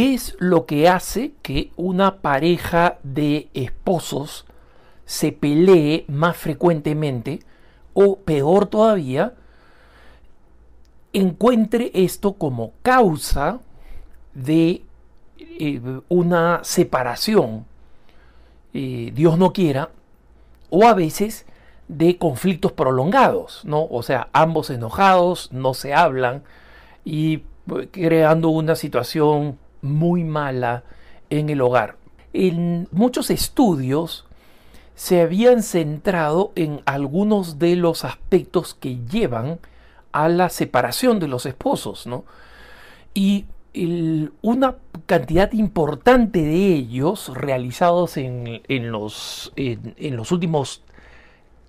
¿Qué es lo que hace que una pareja de esposos se pelee más frecuentemente o peor todavía, encuentre esto como causa de eh, una separación, eh, Dios no quiera, o a veces de conflictos prolongados, ¿no? O sea, ambos enojados, no se hablan y eh, creando una situación muy mala en el hogar. En muchos estudios se habían centrado en algunos de los aspectos que llevan a la separación de los esposos, ¿no? Y una cantidad importante de ellos realizados en, los, en, los últimos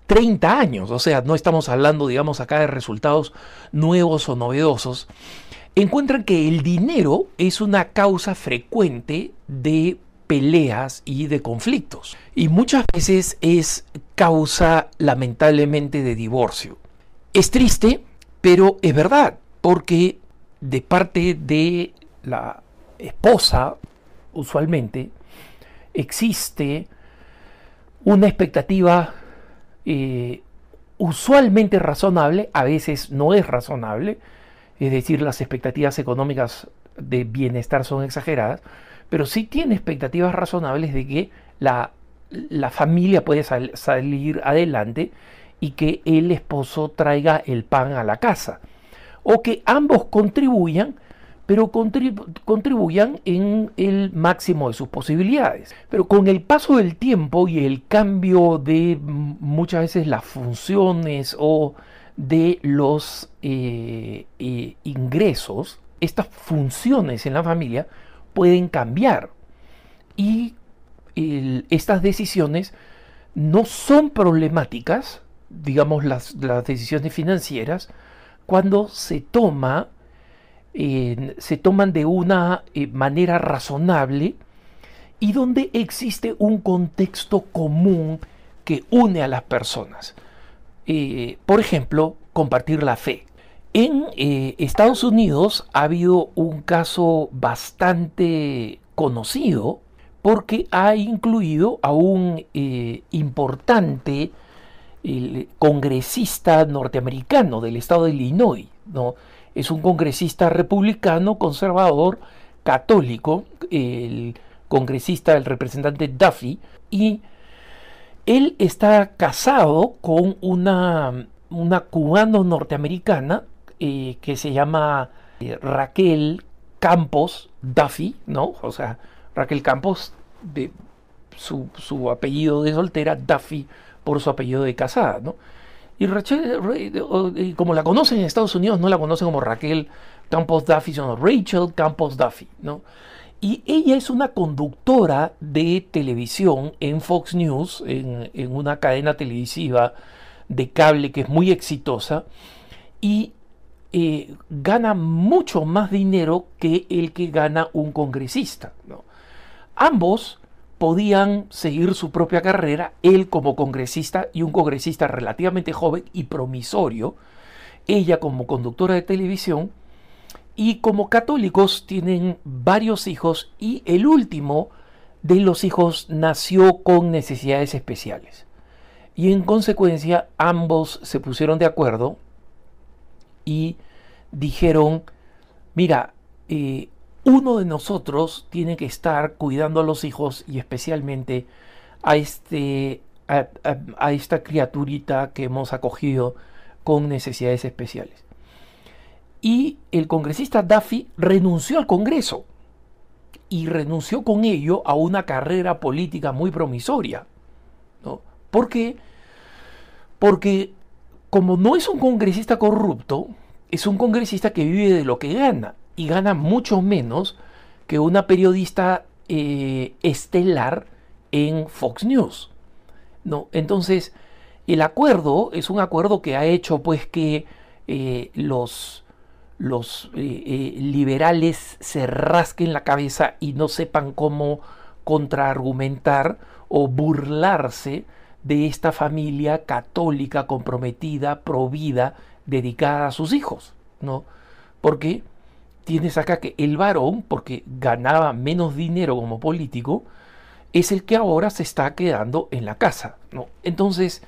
30 años, o sea, no estamos hablando, digamos, acá de resultados nuevos o novedosos, encuentran que el dinero es una causa frecuente de peleas y de conflictos. Y muchas veces es causa lamentablemente de divorcio. Es triste, pero es verdad, porque de parte de la esposa, usualmente, existe una expectativa eh, usualmente razonable, a veces no es razonable, es decir, las expectativas económicas de bienestar son exageradas, pero sí tiene expectativas razonables de que la, familia puede salir adelante y que el esposo traiga el pan a la casa, o que ambos contribuyan pero contribuyan en el máximo de sus posibilidades. Pero con el paso del tiempo y el cambio de muchas veces las funciones o de los eh, eh, ingresos, estas funciones en la familia pueden cambiar. Y estas decisiones no son problemáticas, digamos las, las decisiones financieras, cuando se toma se toman de una eh, manera razonable y donde existe un contexto común que une a las personas. Eh, por ejemplo, compartir la fe. En eh, Estados Unidos ha habido un caso bastante conocido porque ha incluido a un importante congresista norteamericano del estado de Illinois, ¿no? es un congresista republicano, conservador, católico, el congresista, el representante Duffy, y él está casado con una, una cubano norteamericana eh, que se llama eh, Raquel Campos Duffy, ¿no? O sea, Raquel Campos, de su, su apellido de soltera, Duffy por su apellido de casada, ¿no? Y Rachel, como la conocen en Estados Unidos, no la conocen como Raquel Campos Duffy, sino Rachel Campos Duffy, ¿no? Y ella es una conductora de televisión en Fox News, en, una cadena televisiva de cable que es muy exitosa, y eh, gana mucho más dinero que el que gana un congresista. Ambos podían seguir su propia carrera, él como congresista y un congresista relativamente joven y promisorio, ella como conductora de televisión, y como católicos tienen varios hijos y el último de los hijos nació con necesidades especiales. Y en consecuencia ambos se pusieron de acuerdo y dijeron, mira, eh, uno de nosotros tiene que estar cuidando a los hijos y especialmente a, este, a, esta criaturita que hemos acogido con necesidades especiales. Y el congresista Duffy renunció al Congreso y renunció con ello a una carrera política muy promisoria. ¿no? ¿Por qué? Porque como no es un congresista corrupto, es un congresista que vive de lo que gana y gana mucho menos que una periodista eh, estelar en Fox News. ¿no? Entonces, el acuerdo es un acuerdo que ha hecho pues que eh, los, los eh, liberales se rasquen la cabeza y no sepan cómo contraargumentar o burlarse de esta familia católica comprometida, provida, dedicada a sus hijos, ¿no? Porque tienes acá que el varón, porque ganaba menos dinero como político, es el que ahora se está quedando en la casa. ¿no? Entonces,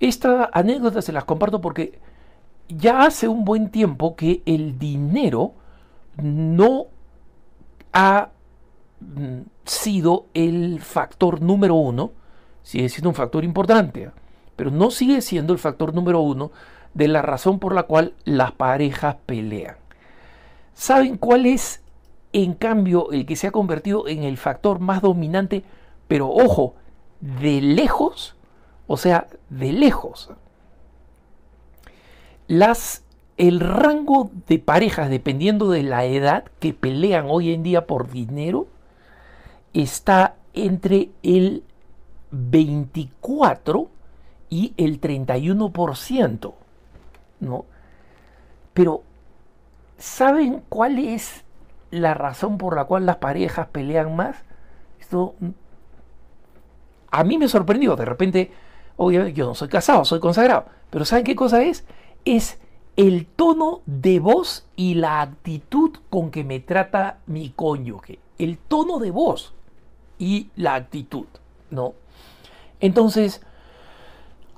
esta anécdota se las comparto porque ya hace un buen tiempo que el dinero no ha mm, sido el factor número uno, sigue siendo un factor importante, pero no sigue siendo el factor número uno de la razón por la cual las parejas pelean. ¿Saben cuál es, en cambio, el que se ha convertido en el factor más dominante, pero ojo, de lejos? O sea, de lejos. Las, el rango de parejas, dependiendo de la edad que pelean hoy en día por dinero, está entre el 24 y el 31%. ¿no? Pero, ¿saben cuál es la razón por la cual las parejas pelean más? Esto a mí me sorprendió. De repente, obviamente, yo no soy casado, soy consagrado. Pero ¿saben qué cosa es? Es el tono de voz y la actitud con que me trata mi cónyuge. El tono de voz y la actitud, ¿no? Entonces,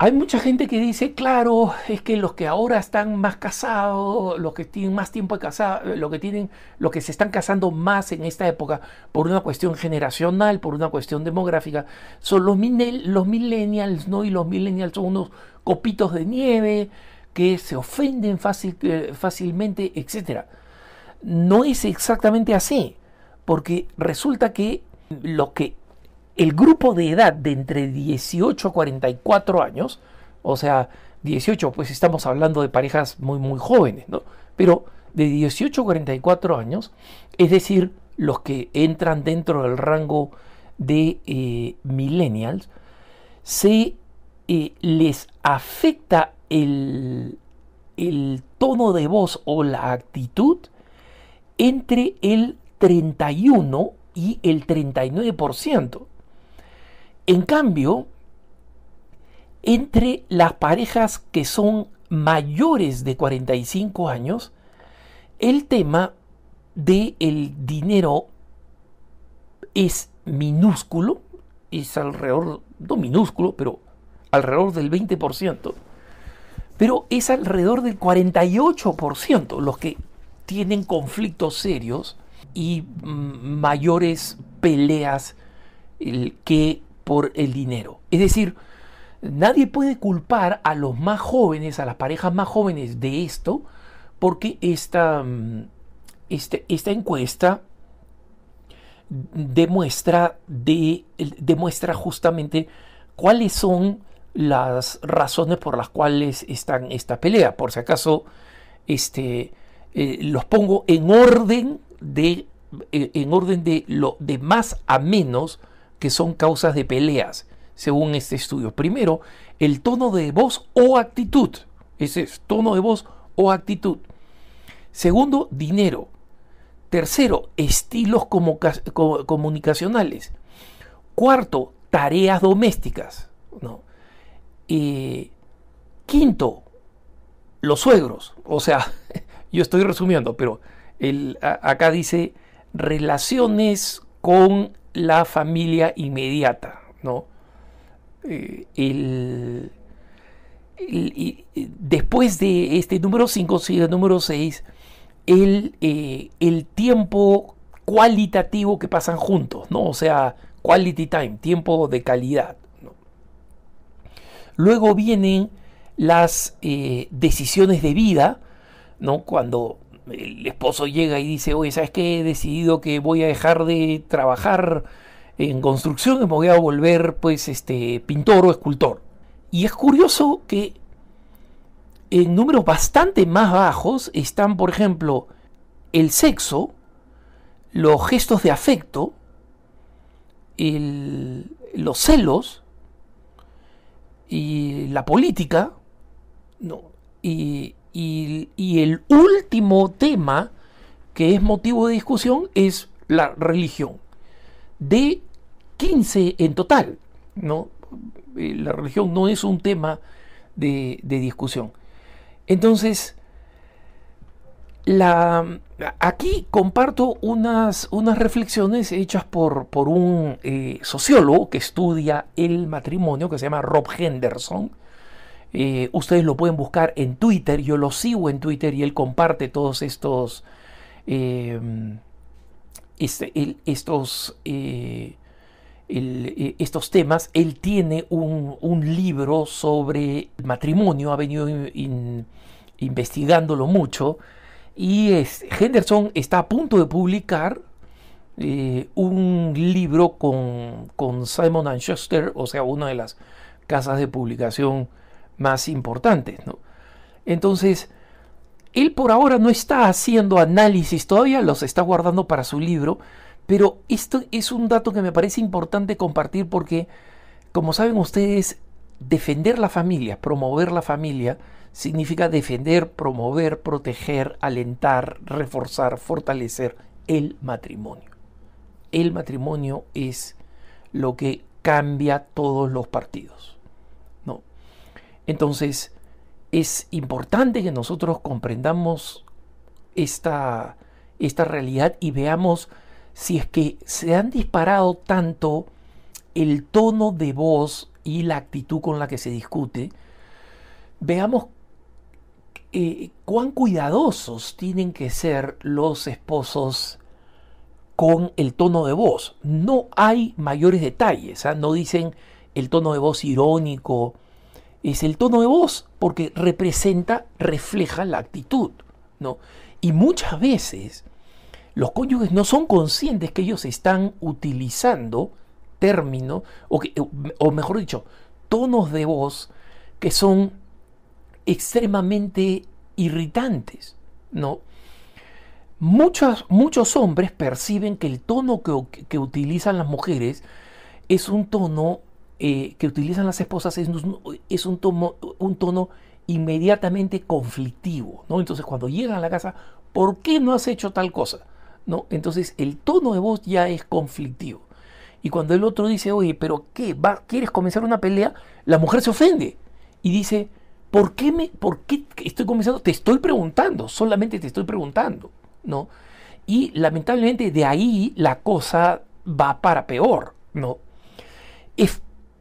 hay mucha gente que dice, claro, es que los que ahora están más casados, los que tienen más tiempo de casado, lo que tienen, los que se están casando más en esta época por una cuestión generacional, por una cuestión demográfica, son los, los millennials, ¿no? Y los millennials son unos copitos de nieve que se ofenden fácil, eh, fácilmente, etc. No es exactamente así, porque resulta que lo que el grupo de edad de entre 18 a 44 años, o sea, 18, pues estamos hablando de parejas muy, muy jóvenes, ¿no? Pero de 18 a 44 años, es decir, los que entran dentro del rango de eh, millennials, se eh, les afecta el, tono de voz o la actitud entre el 31 y el 39%. En cambio, entre las parejas que son mayores de 45 años, el tema del el dinero es minúsculo, es alrededor, no minúsculo, pero alrededor del 20%, pero es alrededor del 48% los que tienen conflictos serios y mm, mayores peleas que por el dinero. Es decir, nadie puede culpar a los más jóvenes, a las parejas más jóvenes de esto, porque esta, mm, este, esta encuesta demuestra, de, demuestra justamente cuáles son las razones por las cuales están esta pelea. Por si acaso, este, eh, los pongo en orden de, eh, en orden de lo de más a menos que son causas de peleas, según este estudio. Primero, el tono de voz o actitud. Ese es tono de voz o actitud. Segundo, dinero. Tercero, estilos comunicacionales. Cuarto, tareas domésticas. ¿no? Eh, quinto, los suegros. O sea, yo estoy resumiendo, pero el, acá dice relaciones con la familia inmediata, ¿no? Eh, el, después de este número 5 sigue el número 6, el, eh, el tiempo cualitativo que pasan juntos, ¿no? O sea, quality time, tiempo de calidad. Luego vienen las eh, decisiones de vida, ¿no? Cuando el esposo llega y dice, oye, ¿sabes qué? He decidido que voy a dejar de trabajar en construcción y me voy a volver, pues, este, pintor o escultor. Y es curioso que en números bastante más bajos están, por ejemplo, el sexo, los gestos de afecto, los celos y la política, no, y, y, el último tema que es motivo de discusión es la religión. De 15 en total, ¿no? Eh, la religión no es un tema de, de discusión. Entonces, la, aquí comparto unas, unas reflexiones hechas por, por un eh, sociólogo que estudia el matrimonio, que se llama Rob Henderson. Eh, ustedes lo pueden buscar en Twitter, yo lo sigo en Twitter y él comparte todos estos, eh, este, estos, estos temas. Él tiene un, libro sobre matrimonio, ha venido investigándolo mucho y Henderson está a punto de publicar eh, un libro con, con Simon Schuster, o sea, una de las casas de publicación más importantes. Entonces, él por ahora no está haciendo análisis todavía, los está guardando para su libro, pero esto es un dato que me parece importante compartir porque, como saben ustedes, defender la familia, promover la familia, significa defender, promover, proteger, alentar, reforzar, fortalecer el matrimonio. El matrimonio es lo que cambia todos los partidos. ¿no? Entonces, es importante que nosotros comprendamos esta, esta realidad y veamos si es que se han disparado tanto el tono de voz y la actitud con la que se discute, veamos eh, cuán cuidadosos tienen que ser los esposos con el tono de voz. No hay mayores detalles, ¿ah? no dicen el tono de voz irónico, es el tono de voz porque representa, refleja la actitud. ¿no? Y muchas veces los cónyuges no son conscientes que ellos están utilizando términos, o, o mejor dicho, tonos de voz que son extremadamente irritantes, ¿no? Muchos, muchos hombres perciben que el tono que, utilizan las mujeres es un tono eh, que utilizan las esposas, es, un, tono, un tono inmediatamente conflictivo, ¿no? Entonces cuando llegan a la casa, ¿por qué no has hecho tal cosa? ¿No? Entonces el tono de voz ya es conflictivo. Y cuando el otro dice, oye, pero ¿qué? ¿Va, ¿Quieres comenzar una pelea? La mujer se ofende y dice, ¿Por qué, me, ¿Por qué estoy comenzando? Te estoy preguntando, solamente te estoy preguntando, ¿no? Y lamentablemente de ahí la cosa va para peor, ¿no?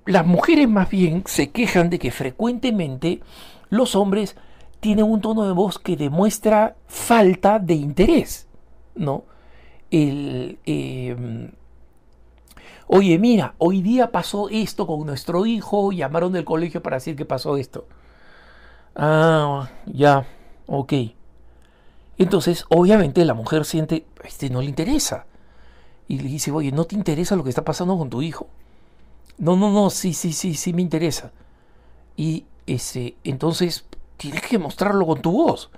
las mujeres más bien se quejan de que frecuentemente los hombres tienen un tono de voz que demuestra falta de interés, ¿no? El, em, Oye, mira, hoy día pasó esto con nuestro hijo, llamaron del colegio para decir que pasó esto. Ah, ya, ok. Entonces, obviamente la mujer siente, este no le interesa. Y le dice, oye, ¿no te interesa lo que está pasando con tu hijo? No, no, no, sí, sí, sí, sí me interesa. Y ese, entonces tienes que mostrarlo con tu voz.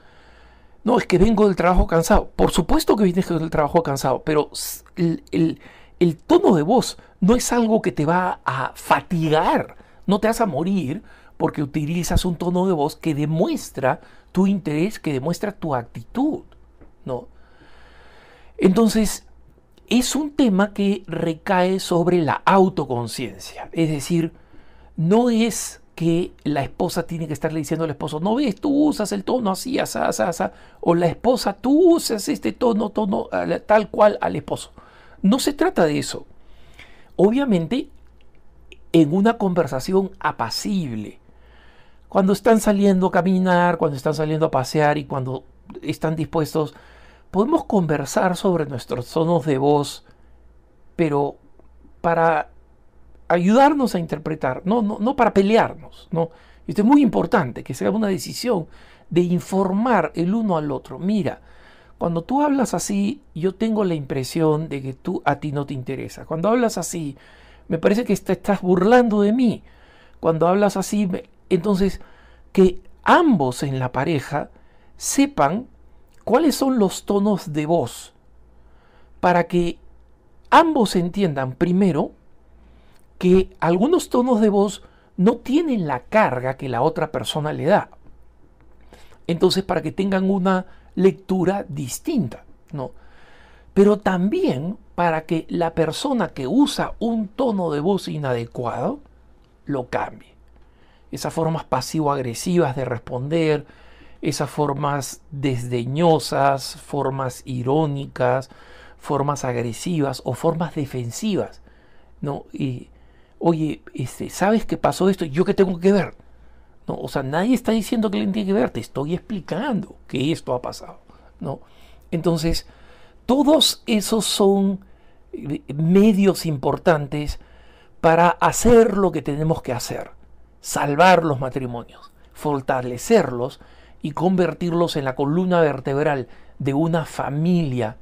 No, es que vengo del trabajo cansado. Por supuesto que vienes del trabajo cansado, pero el, el tono de voz no es algo que te va a fatigar, no te vas a morir porque utilizas un tono de voz que demuestra tu interés, que demuestra tu actitud, ¿no? Entonces, es un tema que recae sobre la autoconciencia, es decir, no es que la esposa tiene que estarle diciendo al esposo, no ves, tú usas el tono así, así, así, o la esposa, tú usas este tono, tono tal cual al esposo. No se trata de eso. Obviamente, en una conversación apacible, cuando están saliendo a caminar, cuando están saliendo a pasear y cuando están dispuestos, podemos conversar sobre nuestros tonos de voz, pero para ayudarnos a interpretar, no, no, no para pelearnos, ¿no? Esto es muy importante, que sea una decisión de informar el uno al otro. Mira, cuando tú hablas así, yo tengo la impresión de que tú a ti no te interesa. Cuando hablas así, me parece que te estás burlando de mí. Cuando hablas así, entonces, que ambos en la pareja sepan cuáles son los tonos de voz para que ambos entiendan primero que algunos tonos de voz no tienen la carga que la otra persona le da. Entonces, para que tengan una lectura distinta, ¿no? Pero también para que la persona que usa un tono de voz inadecuado lo cambie esas formas pasivo-agresivas de responder, esas formas desdeñosas, formas irónicas, formas agresivas o formas defensivas. ¿no? Y, oye, este, ¿sabes qué pasó esto? ¿Yo qué tengo que ver? ¿No? O sea, nadie está diciendo que le tiene que ver, te estoy explicando que esto ha pasado. ¿no? Entonces, todos esos son eh, medios importantes para hacer lo que tenemos que hacer, salvar los matrimonios, fortalecerlos y convertirlos en la columna vertebral de una familia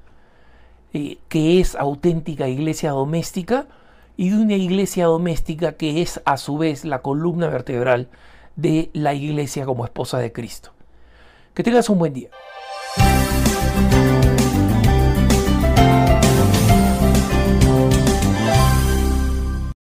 eh, que es auténtica iglesia doméstica y de una iglesia doméstica que es a su vez la columna vertebral de la iglesia como esposa de Cristo. Que tengas un buen día.